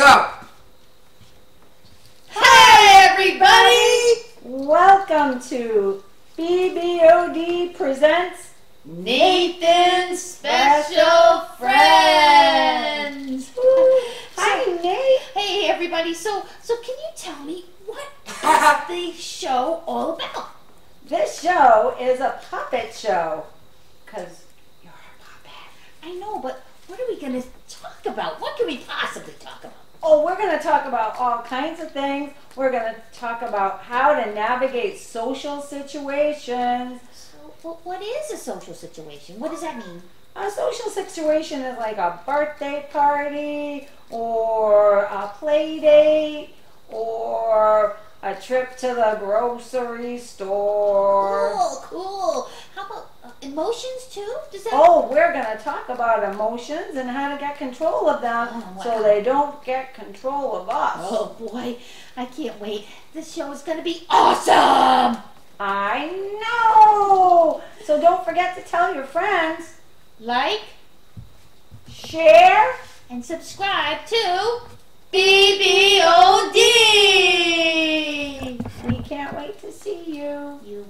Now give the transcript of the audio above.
Go! Hey, everybody! Welcome to BBOD Presents Nathan's Special Friends! Hi, Nate. Hey, everybody. So, so can you tell me what is the show all about? This show is a puppet show. Because you're a puppet. I know, but what are we going to talk about? What can we possibly talk about? Oh, we're going to talk about all kinds of things. We're going to talk about how to navigate social situations. So, what, what is a social situation? What does that mean? A social situation is like a birthday party or a play date or a trip to the grocery store cool. How about uh, emotions too? Does that? Oh, we're going to talk about emotions and how to get control of them Oh, wow. so they don't get control of us. Oh boy, I can't wait. This show is going to be awesome. I know! So don't forget to tell your friends, Like share, and subscribe to BBOD. we can't wait to see you. You